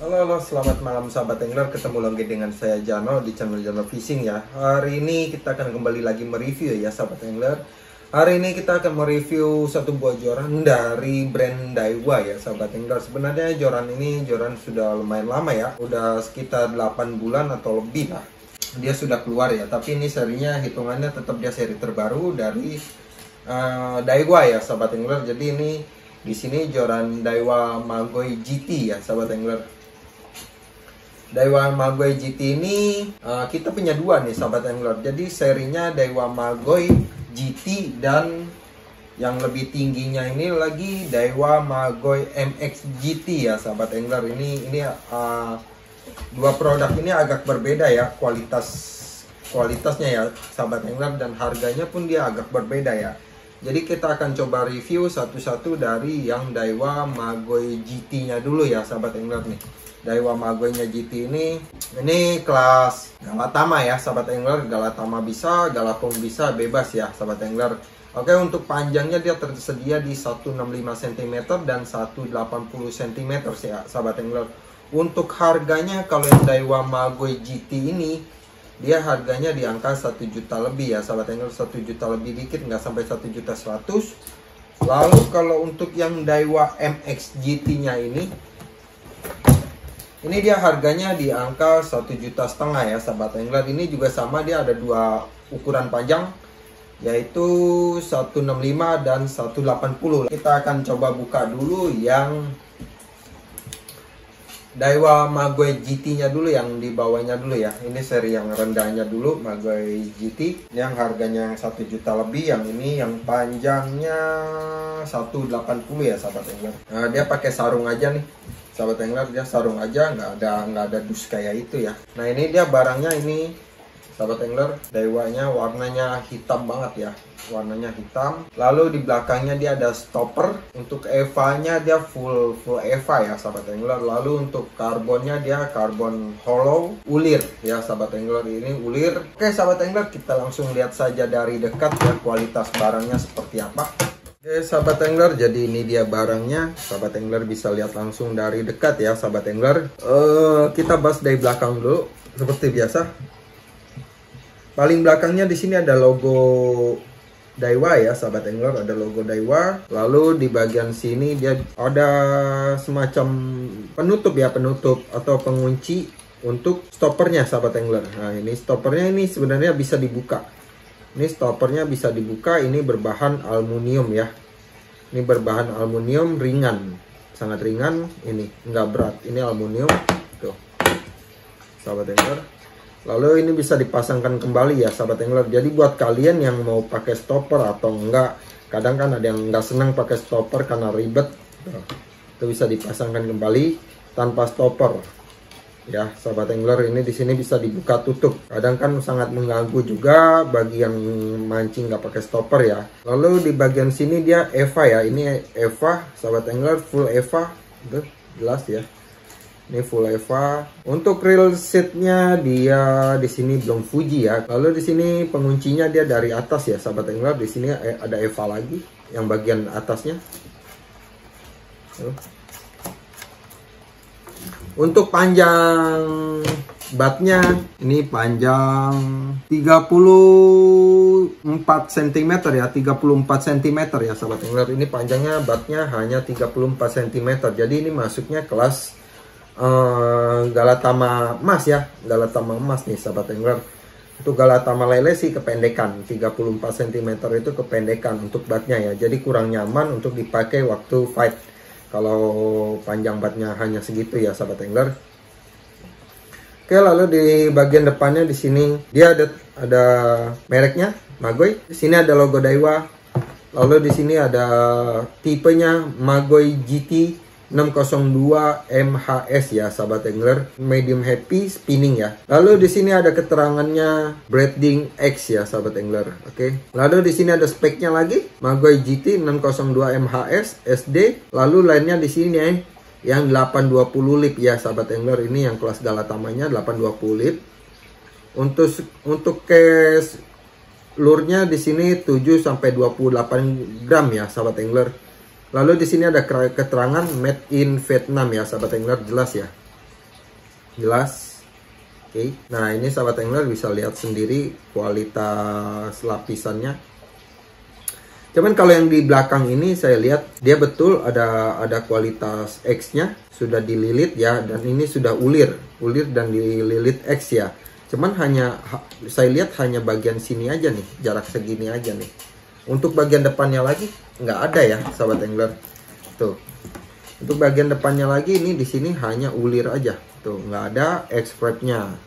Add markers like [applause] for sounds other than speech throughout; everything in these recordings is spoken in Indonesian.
Halo, halo, selamat malam sahabat angler. Ketemu lagi dengan saya Jano di channel Jano Fishing ya. Hari ini kita akan kembali lagi mereview ya sahabat angler. Hari ini kita akan mereview satu buah joran dari brand Daiwa ya sahabat angler. Sebenarnya joran ini joran sudah lumayan lama ya. Udah sekitar 8 bulan atau lebih lah. Dia sudah keluar ya, tapi ini serinya hitungannya tetap dia seri terbaru dari uh, Daiwa ya sahabat angler. Jadi ini di sini joran Daiwa Magoi GT ya sahabat angler. Daiwa Magoi GT ini uh, kita punya dua nih sahabat angler. Jadi serinya Daiwa Magoi GT dan yang lebih tingginya ini lagi Daiwa Magoi MX GT ya sahabat angler. Ini ini uh, dua produk ini agak berbeda ya kualitas kualitasnya ya sahabat angler dan harganya pun dia agak berbeda ya. Jadi kita akan coba review satu-satu dari yang Daiwa Magoi GT-nya dulu ya sahabat angler nih. Daiwa Magoi-nya GT ini ini kelas Galatama ya sahabat angler. Galatama bisa, Galapong bisa, bebas ya sahabat angler. Oke untuk panjangnya dia tersedia di 165 cm dan 180 cm ya sahabat angler. Untuk harganya kalau yang Daiwa Magoi GT ini dia harganya di angka 1 juta lebih ya sahabat angler 1 juta lebih dikit nggak sampai 1 juta 100 lalu kalau untuk yang Daiwa MX GT nya ini ini dia harganya di angka 1 juta setengah ya sahabat angler ini juga sama dia ada dua ukuran panjang yaitu 165 dan 180 kita akan coba buka dulu yang Daiwa Magoi GT-nya dulu yang di bawahnya dulu ya. Ini seri yang rendahnya dulu Magoi GT yang harganya yang 1 juta lebih. Yang ini yang panjangnya 180 ya sahabat angler. Nah, dia pakai sarung aja nih. Sahabat angler dia sarung aja nggak ada nggak ada dus kayak itu ya. Nah, ini dia barangnya ini sahabat angler Daiwanya warnanya hitam banget ya. Warnanya hitam. Lalu di belakangnya dia ada stopper. Untuk Eva nya dia full full Eva ya sahabat angler. Lalu untuk karbonnya dia karbon hollow ulir ya sahabat angler. Ini ulir. Oke sahabat angler kita langsung lihat saja dari dekat ya kualitas barangnya seperti apa Oke sahabat angler, jadi ini dia barangnya. Sahabat angler bisa lihat langsung dari dekat ya sahabat angler. Uh, kita bahas dari belakang dulu, seperti biasa. Paling belakangnya di sini ada logo Daiwa ya sahabat angler ada logo Daiwa lalu di bagian sini dia ada semacam penutup ya penutup atau pengunci untuk stoppernya sahabat angler nah ini stoppernya ini sebenarnya bisa dibuka ini stoppernya bisa dibuka ini berbahan aluminium ya ini berbahan aluminium ringan sangat ringan ini enggak berat ini aluminium tuh sahabat angler Lalu ini bisa dipasangkan kembali ya sahabat angler. Jadi buat kalian yang mau pakai stopper atau enggak, kadang kan ada yang enggak senang pakai stopper karena ribet. Itu bisa dipasangkan kembali tanpa stopper. Ya, sahabat angler ini di sini bisa dibuka tutup. Kadang kan sangat mengganggu juga bagi yang mancing nggak pakai stopper ya. Lalu di bagian sini dia Eva ya. Ini Eva, sahabat angler full Eva. Tuh, jelas ya ini full Eva. Untuk real setnya dia di sini belum Fuji ya. Lalu di sini penguncinya dia dari atas ya, sahabat angler. Di sini ada Eva lagi yang bagian atasnya. Untuk panjang batnya ini panjang 34 cm ya 34 cm ya sahabat angler ini panjangnya batnya hanya 34 cm jadi ini masuknya kelas uh, Galatama emas ya Galatama emas nih sahabat angler untuk Galatama lele sih kependekan 34 cm itu kependekan untuk batnya ya. Jadi kurang nyaman untuk dipakai waktu fight kalau panjang batnya hanya segitu ya sahabat angler. Oke lalu di bagian depannya di sini dia ada ada mereknya Magoi di sini ada logo Daiwa. Lalu di sini ada tipenya Magoi GT 602 MHS ya sahabat angler. Medium happy spinning ya. Lalu di sini ada keterangannya breeding X ya sahabat angler. Oke. Okay. lalu di sini ada speknya lagi. Magoi GT 602 MHS SD lalu lainnya di sini ya yang 820 lip ya sahabat angler. Ini yang kelas galatamanya 820 lip. Untuk untuk case lurnya di sini 7 sampai 28 gram ya sahabat angler Lalu di sini ada keterangan made in Vietnam ya sahabat angler jelas ya. jelas. Oke. Okay. nah ini sahabat angler bisa lihat sendiri kualitas lapisannya. Cuman kalau yang di belakang ini saya lihat dia betul ada ada kualitas X nya sudah dililit ya dan ini sudah ulir. Ulir dan dililit X ya. Cuman hanya saya lihat hanya bagian sini aja nih jarak segini aja nih untuk bagian depannya lagi nggak ada ya sahabat angler. Tuh. Untuk bagian depannya lagi ini di sini hanya ulir aja. Tuh nggak ada X nya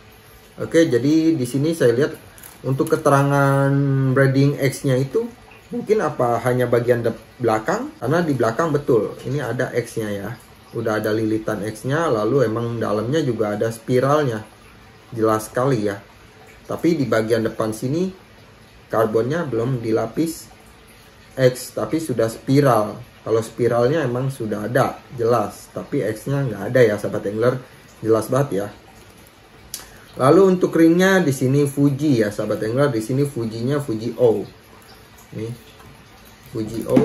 oke jadi di sini saya lihat untuk keterangan breeding X nya itu mungkin apa hanya bagian belakang? Karena di belakang betul ini ada X nya ya. Udah ada lilitan X nya lalu emang dalamnya juga ada spiralnya. Jelas sekali ya. Tapi di bagian depan sini karbonnya belum dilapis X tapi sudah spiral. Kalau spiralnya emang sudah ada jelas. Tapi X nya nggak ada ya sahabat angler. Jelas banget ya. Lalu untuk ringnya di sini Fuji ya sahabat angler. Di sini Fujinya Fuji O. Nih Fuji O.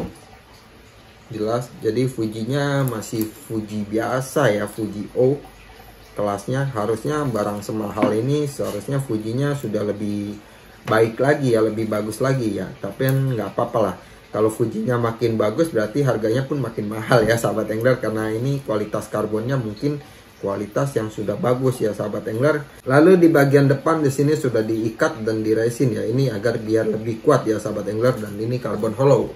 Jelas. Jadi Fujinya masih Fuji biasa ya Fuji O. Kelasnya harusnya barang semahal ini seharusnya Fujinya sudah lebih baik lagi ya lebih bagus lagi ya. Tapi kan nggak apa-apa lah kalau Fujinya makin bagus berarti harganya pun makin mahal ya sahabat angler karena ini kualitas karbonnya mungkin kualitas yang sudah bagus ya sahabat angler lalu di bagian depan di sini sudah diikat dan diresin ya. Ini agar biar lebih kuat ya sahabat angler dan ini karbon hollow.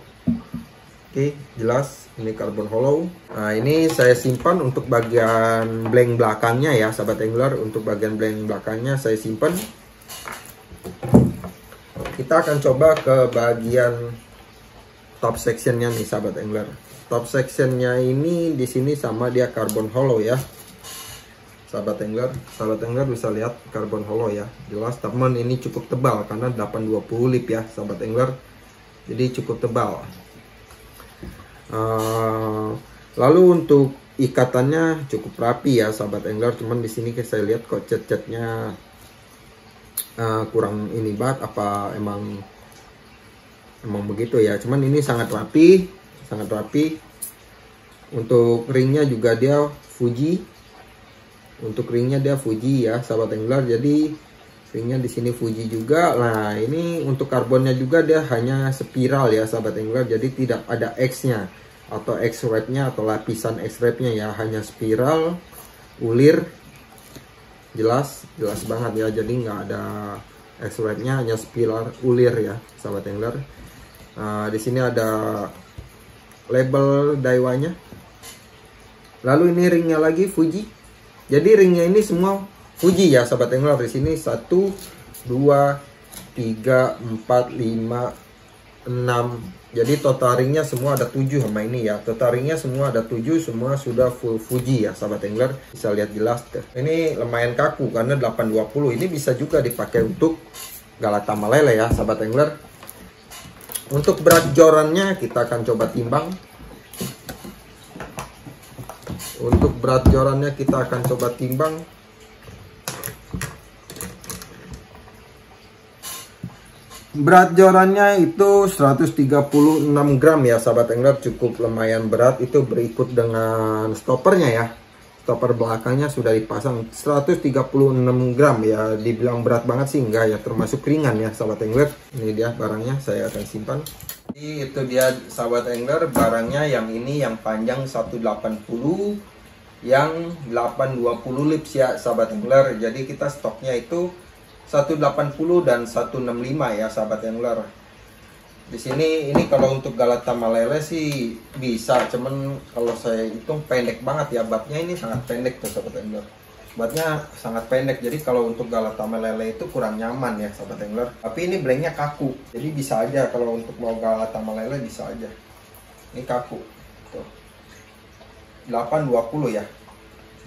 Oke jelas ini carbon hollow. Nah ini saya simpan untuk bagian blank belakangnya ya sahabat angler untuk bagian blank belakangnya saya simpan. Kita akan coba ke bagian top sectionnya nih sahabat angler. Top sectionnya ini di sini sama dia carbon hollow ya. Sahabat angler sahabat angler bisa lihat carbon hollow ya. Jelas teman ini cukup tebal karena 820 lip ya sahabat angler. Jadi cukup tebal. Uh, lalu untuk ikatannya cukup rapi ya sahabat angler. Cuman di sini saya lihat kok cat-catnya uh, kurang ini banget. Apa emang emang begitu ya. Cuman ini sangat rapi sangat rapi. Untuk ringnya juga dia Fuji. Untuk ringnya dia Fuji ya sahabat angler jadi ringnya di sini Fuji juga. Nah ini untuk karbonnya juga dia hanya spiral ya sahabat angler jadi tidak ada X nya atau X nya atau lapisan X nya ya. Hanya spiral ulir. Jelas jelas banget ya. Jadi nggak ada X nya hanya spiral ulir ya sahabat angler nah, di sini ada label Daiwa-nya. Lalu ini ringnya lagi Fuji. Jadi ringnya ini semua Fuji ya sahabat angler di sini 1 2 3 4 5 6 jadi total ringnya semua ada 7 sama ini ya. Total ringnya semua ada 7 semua sudah full Fuji ya sahabat angler bisa lihat jelas deh ini lumayan kaku karena 820 ini bisa juga dipakai untuk galata malele ya sahabat angler untuk berat jorannya kita akan coba timbang. Untuk berat jorannya kita akan coba timbang. Berat jorannya itu 136 gram ya sahabat angler cukup lumayan berat. Itu berikut dengan stoppernya ya stopper belakangnya sudah dipasang. 136 gram ya. Dibilang berat banget sih enggak ya. Termasuk ringan ya sahabat angler. Ini dia barangnya saya akan simpan. Jadi, itu dia sahabat angler barangnya yang ini yang panjang 180 yang 820 lips ya sahabat angler. Jadi kita stoknya itu 180 dan 165 ya sahabat angler. Di sini ini kalau untuk Galata Malele sih bisa, cuman kalau saya hitung pendek banget ya batnya ini sangat pendek tuh sahabat angler. Batnya sangat pendek, jadi kalau untuk Galata Malele itu kurang nyaman ya sahabat angler. Tapi ini blanknya kaku, jadi bisa aja kalau untuk mau Galata Malele bisa aja. Ini kaku, tuh. 820 ya.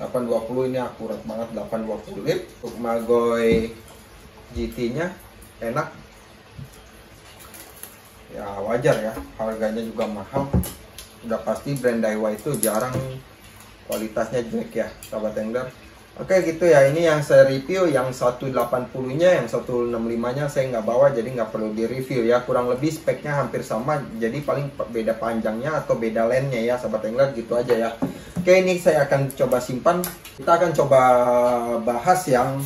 820 ini akurat banget 820 lip untuk magoy GT-nya enak ya wajar ya. Harganya juga mahal. Udah pasti brand Daiwa itu jarang. Kualitasnya jelek ya sahabat angler. Oke gitu ya. Ini yang saya review yang 180 nya yang 165 nya saya nggak bawa jadi nggak perlu di review ya. Kurang lebih speknya hampir sama jadi paling beda panjangnya atau beda lensnya ya sahabat angler gitu aja ya. Oke ini saya akan coba simpan. Kita akan coba bahas yang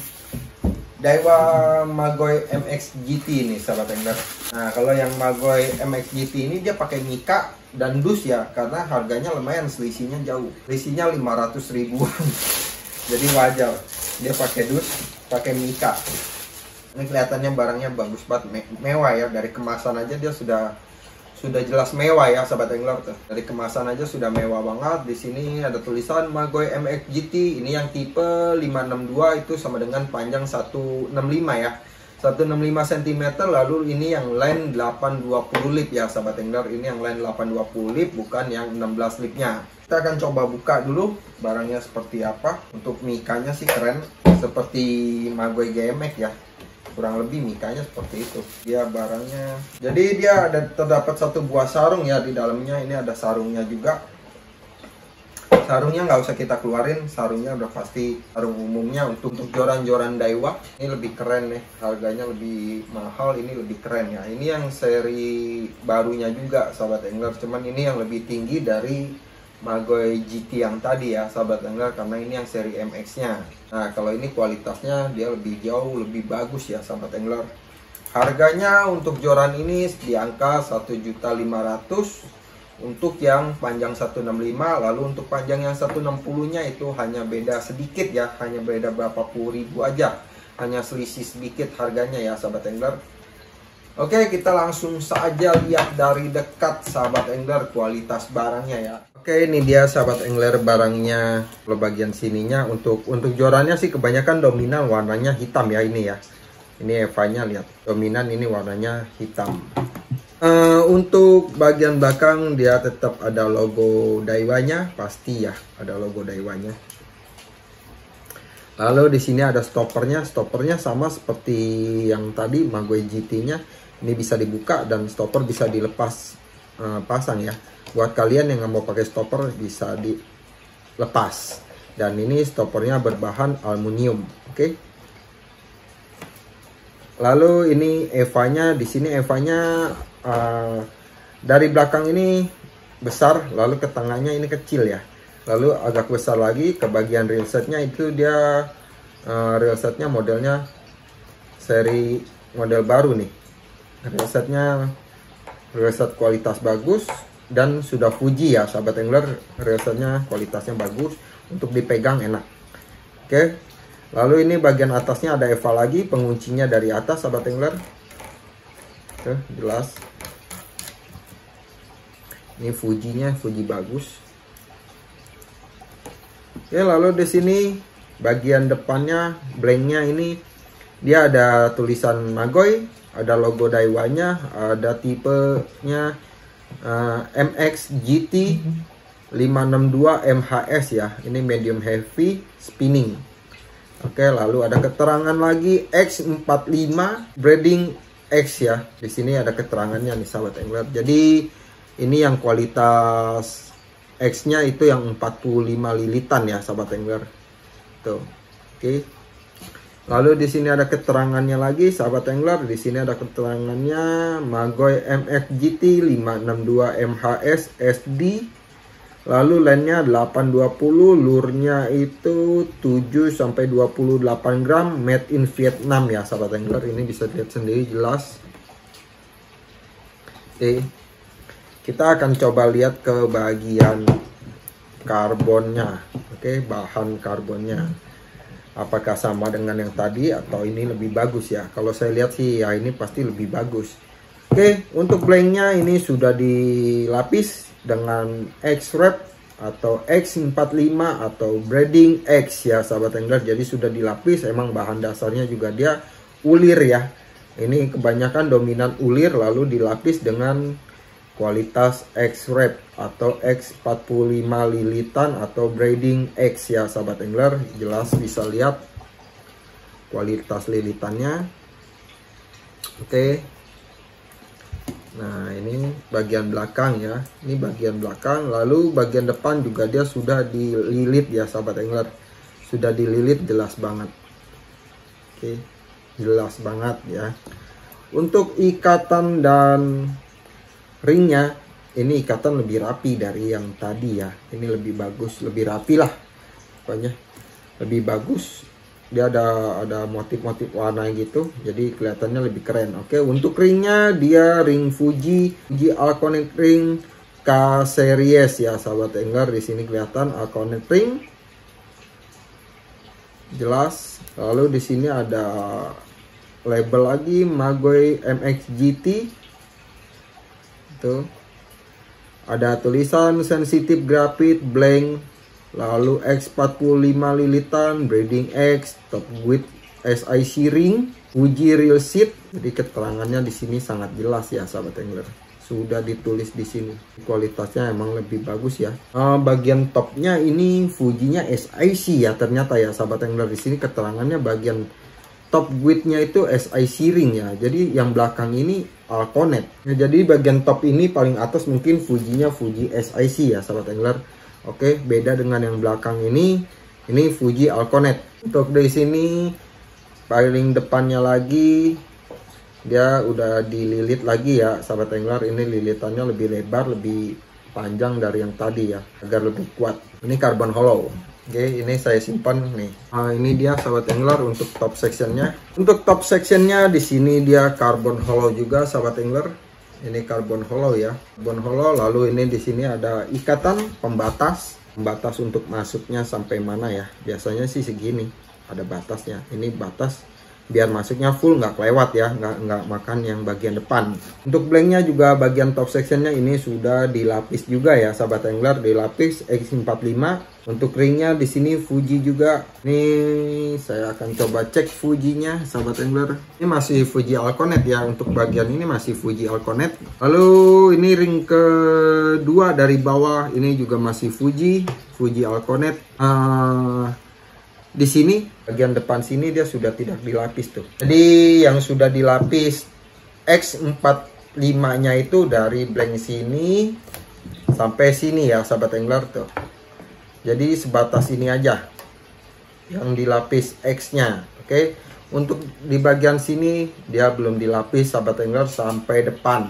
Daiwa Magoy MX GT ini sahabat angler. Nah kalau yang Magoy MX GT ini dia pakai Mika dan dus ya karena harganya lumayan selisihnya jauh. Selisihnya 500 ribuan. [laughs] Jadi wajar dia pakai dus, pakai Mika. Ini kelihatannya barangnya bagus banget, me mewah ya dari kemasan aja dia sudah sudah jelas mewah ya sahabat angler tuh. Dari kemasan aja sudah mewah banget. Di sini ada tulisan Magoy MX GT. Ini yang tipe 562 itu sama dengan panjang 165 ya. 165 cm lalu ini yang line 820 lip ya sahabat angler ini yang line 820 lip bukan yang 16 lipnya kita akan coba buka dulu barangnya seperti apa untuk mikanya sih keren seperti Magoy GMX ya kurang lebih mikanya seperti itu. Dia barangnya jadi dia ada terdapat satu buah sarung ya di dalamnya. Ini ada sarungnya juga. Sarungnya nggak usah kita keluarin. Sarungnya udah pasti sarung umumnya untuk untuk joran-joran Daiwa. Ini lebih keren nih. Harganya lebih mahal ini lebih keren ya. Ini yang seri barunya juga sahabat angler cuman ini yang lebih tinggi dari Magoy GT yang tadi ya sahabat angler karena ini yang seri MX nya nah kalau ini kualitasnya dia lebih jauh lebih bagus ya sahabat angler harganya untuk joran ini di angka 1.500 untuk yang panjang 165 lalu untuk panjang yang 160 nya itu hanya beda sedikit ya hanya beda berapa puluh ribu aja. Hanya selisih sedikit harganya ya sahabat angler Oke kita langsung saja lihat dari dekat sahabat angler kualitas barangnya ya Oke ini dia sahabat angler barangnya kalau bagian sininya untuk untuk jorannya sih kebanyakan dominan warnanya hitam ya ini ya. Ini Eva nya lihat. Dominan ini warnanya hitam. Uh, untuk bagian belakang dia tetap ada logo Daiwa-nya pasti ya ada logo Daiwa-nya. Lalu di sini ada stoppernya stoppernya sama seperti yang tadi Magoy GT-nya ini bisa dibuka dan stopper bisa dilepas uh, pasang ya buat kalian yang mau pakai stopper bisa dilepas. Dan ini stoppernya berbahan aluminium oke? Okay? lalu ini Eva-nya di sini Eva-nya uh, dari belakang ini besar lalu ke tengahnya ini kecil ya. Lalu agak besar lagi ke bagian real setnya itu dia uh, real setnya modelnya seri model baru nih. Real setnya real set kualitas bagus dan sudah Fuji ya sahabat angler reelsetnya kualitasnya bagus untuk dipegang enak. Oke lalu ini bagian atasnya ada Eva lagi penguncinya dari atas sahabat angler oke jelas. Ini Fuji nya Fuji bagus. Oke lalu di sini bagian depannya blanknya ini dia ada tulisan Magoy ada logo Daiwa-nya ada tipenya uh, MX GT 562 MHS ya. Ini medium heavy spinning. Oke lalu ada keterangan lagi. X45 breeding X ya. Di sini ada keterangannya nih sahabat angler jadi ini yang kualitas X nya itu yang 45 lilitan ya sahabat angler tuh. Oke Lalu di sini ada keterangannya lagi, sahabat angler. Di sini ada keterangannya Magoy MX GT 562 MHS SD. Lalu lainnya 820, lurnya itu 7 sampai 28 gram, made in Vietnam ya, sahabat angler. Ini bisa lihat sendiri jelas. Oke. Kita akan coba lihat ke bagian karbonnya. Oke, bahan karbonnya apakah sama dengan yang tadi atau ini lebih bagus ya? Kalau saya lihat sih ya ini pasti lebih bagus. Oke untuk blanknya ini sudah dilapis dengan X-Wrap atau X45 atau Breeding X ya sahabat angler. Jadi sudah dilapis emang bahan dasarnya juga dia ulir ya. Ini kebanyakan dominan ulir lalu dilapis dengan kualitas X-Wrap atau X45 lilitan atau braiding X ya sahabat angler. Jelas bisa lihat kualitas lilitannya. Oke. Nah ini bagian belakang ya. Ini bagian belakang. Lalu bagian depan juga dia sudah dililit ya sahabat angler. Sudah dililit jelas banget. Oke jelas banget ya. Untuk ikatan dan ringnya ini ikatan lebih rapi dari yang tadi ya. Ini lebih bagus lebih rapi lah pokoknya. Lebih bagus dia ada ada motif-motif warna gitu jadi kelihatannya lebih keren. Oke untuk ringnya dia ring Fuji Fuji Alconet ring K series ya sahabat angler di sini kelihatan Alconet ring. Jelas lalu di sini ada label lagi Magoi MX Itu. Ada tulisan sensitif grafit blank lalu X45 lilitan breeding X top width SIC ring Fuji real seat jadi keterangannya di sini sangat jelas ya sahabat angler. Sudah ditulis di sini. Kualitasnya emang lebih bagus ya. Uh, bagian topnya ini Fujinya SIC ya ternyata ya sahabat angler. Di sini keterangannya bagian top widthnya itu SIC ring ya. Jadi yang belakang ini Alconet ya, jadi bagian top ini paling atas mungkin Fujinya Fuji SIC ya sahabat angler oke beda dengan yang belakang ini. Ini Fuji Alconet untuk di sini paling depannya lagi dia udah dililit lagi ya sahabat angler ini lilitannya lebih lebar lebih panjang dari yang tadi ya agar lebih kuat. Ini carbon hollow oke ini saya simpan nih. Nah, ini dia sahabat angler untuk top sectionnya. Untuk top sectionnya di sini dia carbon hollow juga sahabat angler ini carbon hollow ya. Carbon hollow lalu ini di sini ada ikatan pembatas. Pembatas untuk masuknya sampai mana ya? Biasanya sih segini ada batasnya. Ini batas biar masuknya full nggak kelewat ya nggak nggak makan yang bagian depan. Untuk blanknya juga bagian top sectionnya ini sudah dilapis juga ya sahabat angler dilapis X45 untuk ringnya di sini Fuji juga. Nih saya akan coba cek Fujinya sahabat angler ini masih Fuji Alconet ya untuk bagian ini masih Fuji Alconet. Lalu ini ring kedua dari bawah ini juga masih Fuji Fuji Alconet. Uh, di sini bagian depan sini dia sudah tidak dilapis tuh. Jadi yang sudah dilapis X45 nya itu dari blank sini sampai sini ya sahabat angler tuh. Jadi sebatas ini aja yang dilapis X nya oke? Okay? untuk di bagian sini dia belum dilapis sahabat angler sampai depan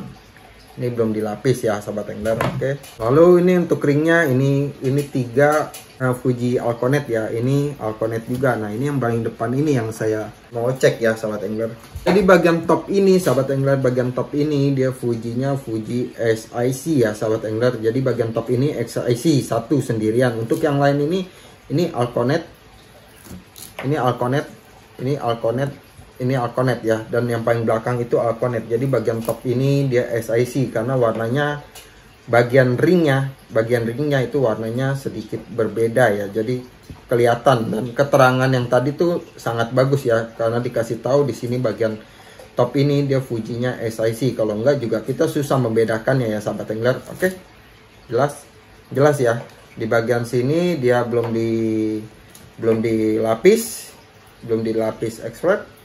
ini belum dilapis ya sahabat angler oke. Okay? lalu ini untuk ringnya ini ini tiga uh, Fuji Alconet ya. Ini Alconet juga. Nah ini yang paling depan ini yang saya mau cek ya sahabat angler jadi bagian top ini sahabat angler bagian top ini dia Fujinya Fuji SIC ya sahabat angler jadi bagian top ini SIC satu sendirian. Untuk yang lain ini ini Alconet ini Alconet ini Alconet ini Alconet ya dan yang paling belakang itu Alconet. Jadi bagian top ini dia SIC karena warnanya bagian ringnya bagian ringnya itu warnanya sedikit berbeda ya. Jadi kelihatan dan keterangan yang tadi tuh sangat bagus ya karena dikasih tahu di sini bagian top ini dia Fujinya SIC kalau enggak juga kita susah membedakannya ya sahabat angler. Oke jelas jelas ya. Di bagian sini dia belum di belum dilapis belum dilapis X-Red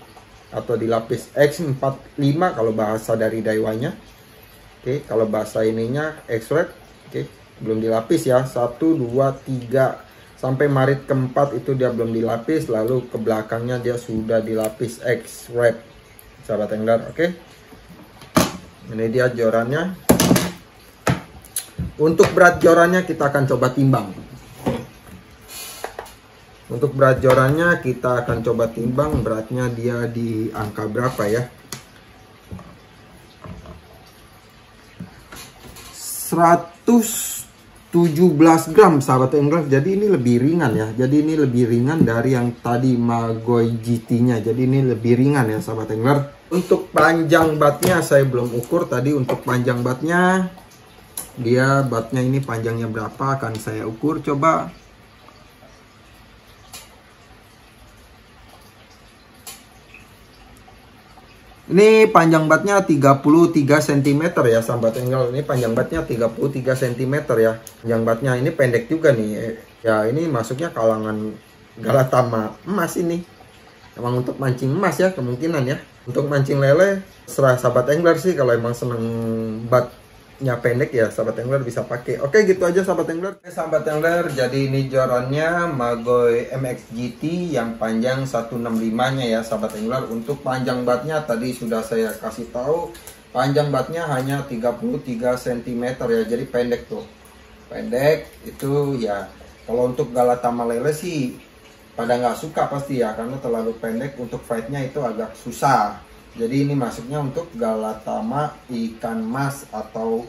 atau dilapis X45 kalau bahasa dari Daiwanya Oke, kalau bahasa ininya X-ray, oke, belum dilapis ya. 1 2 3 sampai marit keempat itu dia belum dilapis, lalu ke belakangnya dia sudah dilapis X-ray. Sahabat angler, oke. Ini dia jorannya. Untuk berat jorannya kita akan coba timbang. Untuk berat jorannya kita akan coba timbang beratnya dia di angka berapa ya. 117 gram sahabat angler jadi ini lebih ringan ya. Jadi ini lebih ringan dari yang tadi Magoi GT nya jadi ini lebih ringan ya sahabat angler untuk panjang batnya saya belum ukur tadi untuk panjang batnya. Dia batnya ini panjangnya berapa akan saya ukur. Coba Ini panjang batnya 33 cm ya sahabat angel. Ini panjang batnya 33 cm ya. Panjang batnya ini pendek juga nih. Ya ini masuknya kalangan galatama emas ini. Emang untuk mancing emas ya kemungkinan ya. Untuk mancing lele serah sahabat angler sih kalau emang seneng bat nya pendek ya sahabat angler bisa pakai. Oke gitu aja sahabat angler. Oke sahabat angler jadi ini jorannya Magoi MX GT yang panjang 165 nya ya sahabat angler. Untuk panjang batnya tadi sudah saya kasih tahu panjang batnya hanya 33 cm ya jadi pendek tuh. Pendek itu ya kalau untuk Galatama lele sih pada nggak suka pasti ya karena terlalu pendek untuk fightnya itu agak susah jadi ini masuknya untuk galatama ikan mas atau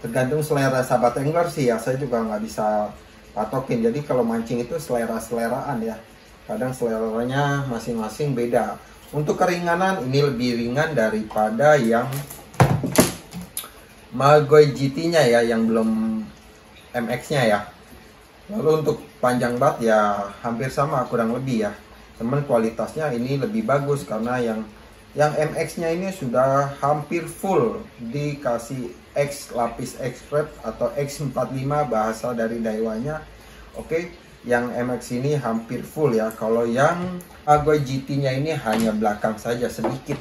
tergantung selera sahabat angler sih ya. Saya juga nggak bisa patokin. Jadi kalau mancing itu selera seleraan ya. Kadang seleranya masing-masing beda. Untuk keringanan ini lebih ringan daripada yang Magoy GT nya ya yang belum MX nya ya. Lalu untuk panjang bat ya hampir sama kurang lebih ya. Teman kualitasnya ini lebih bagus karena yang yang MX nya ini sudah hampir full dikasih X lapis X wrap atau X45 bahasa dari Daiwa-nya oke yang MX ini hampir full ya kalau yang Agoy GT nya ini hanya belakang saja sedikit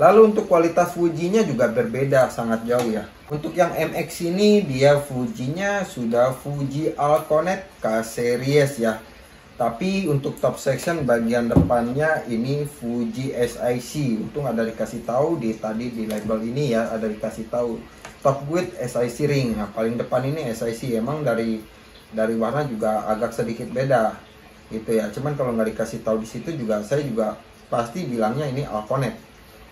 Lalu untuk kualitas Fuji-nya juga berbeda sangat jauh ya. Untuk yang MX ini dia Fuji-nya sudah Fuji Alconet K series ya. Tapi untuk top section bagian depannya ini Fuji SIC. Untung ada dikasih tahu di tadi di label ini ya ada dikasih tahu top width SIC ring. Nah, paling depan ini SIC emang dari dari warna juga agak sedikit beda gitu ya. Cuman kalau nggak dikasih tahu di situ juga saya juga pasti bilangnya ini Alconet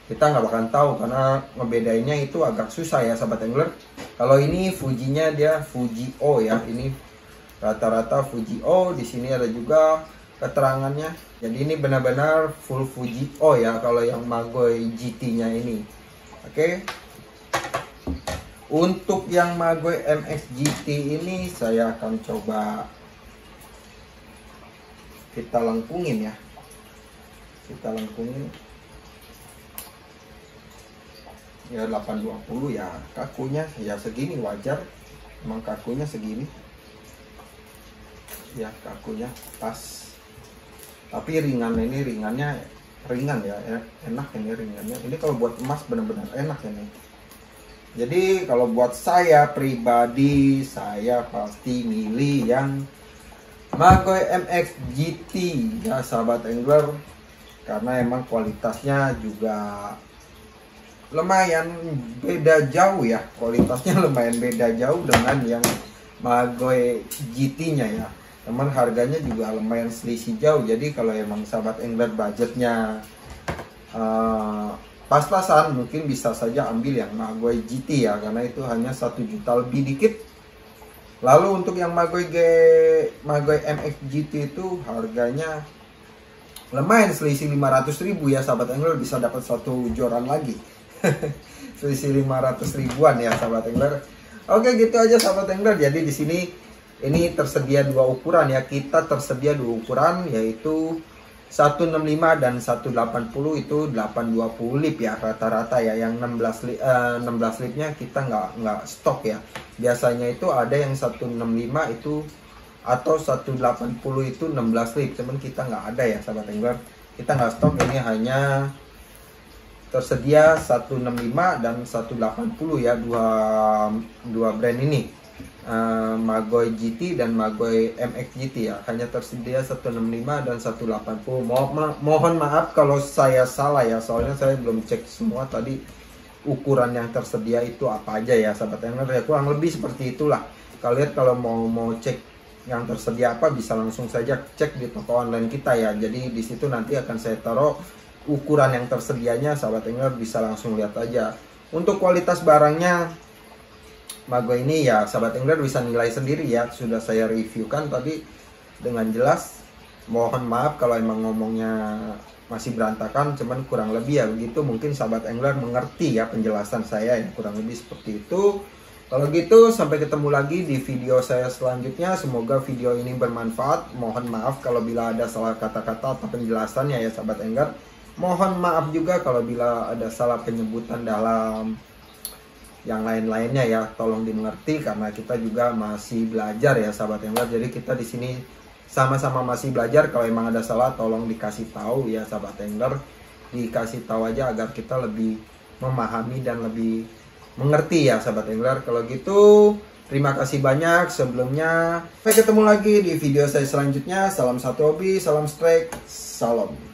kita nggak bakalan tahu karena ngebedainnya itu agak susah ya sahabat angler kalau ini Fujinya dia Fuji O ya ini rata-rata Fuji. O di sini ada juga keterangannya. Jadi ini benar-benar full Fuji. O ya kalau yang Magoy GT nya ini. Oke. Okay. untuk yang Magoy MX GT ini saya akan coba kita lengkungin ya. Kita lengkungin. Ya 820 ya. Kakunya ya segini wajar. Emang kakunya segini ya kakunya pas. Tapi ringan ini ringannya ringan ya enak ini ringannya. Ini kalau buat emas benar-benar enak ini. Jadi kalau buat saya pribadi saya pasti milih yang Magoy MX GT ya sahabat angler. Karena emang kualitasnya juga lumayan beda jauh ya. Kualitasnya [laughs] lumayan beda jauh dengan yang Magoy GT nya ya teman harganya juga lumayan selisih jauh. Jadi kalau emang sahabat angler budgetnya uh, pas-pasan mungkin bisa saja ambil yang Magoy GT ya. Karena itu hanya satu juta lebih dikit. Lalu untuk yang Magoy G Magoy MX GT itu harganya lumayan selisih 500 ribu ya. Sahabat angler bisa dapat satu joran lagi. [laughs] Selisih 500 ribuan ya sahabat angler oke gitu aja sahabat angler jadi di sini ini tersedia dua ukuran ya. Kita tersedia dua ukuran yaitu 165 dan 180 itu 820 lip ya rata-rata ya. Yang 16 lip, eh, 16 lipnya kita nggak nggak stok ya. Biasanya itu ada yang 165 itu atau 180 itu 16 lip. Cuman kita nggak ada ya sahabat angler kita nggak stok ini hanya tersedia 165 dan 180 ya dua dua brand ini uh, Magoy GT dan Magoy MX GT ya. Hanya tersedia 165 dan 180 Mo ma mohon maaf kalau saya salah ya soalnya saya belum cek semua tadi ukuran yang tersedia itu apa aja ya sahabat yang ya kurang lebih seperti itulah. Kalian kalau mau mau cek yang tersedia apa bisa langsung saja cek di toko online kita ya. Jadi di situ nanti akan saya taruh ukuran yang tersedianya sahabat engler bisa langsung lihat aja. Untuk kualitas barangnya Mago ini ya sahabat engler bisa nilai sendiri ya. Sudah saya reviewkan tadi dengan jelas mohon maaf kalau emang ngomongnya masih berantakan cuman kurang lebih ya begitu. Mungkin sahabat angler mengerti ya penjelasan saya yang kurang lebih seperti itu. Kalau gitu sampai ketemu lagi di video saya selanjutnya. Semoga video ini bermanfaat. Mohon maaf kalau bila ada salah kata-kata atau penjelasannya ya sahabat angler Mohon maaf juga kalau bila ada salah penyebutan dalam yang lain-lainnya ya, tolong dimengerti karena kita juga masih belajar ya sahabat yang Jadi kita di sini sama-sama masih belajar. Kalau emang ada salah, tolong dikasih tahu ya sahabat angler. Dikasih tahu aja agar kita lebih memahami dan lebih mengerti ya sahabat angler. Kalau gitu, terima kasih banyak sebelumnya. Sampai ketemu lagi di video saya selanjutnya. Salam satu hobi, salam strike, salam.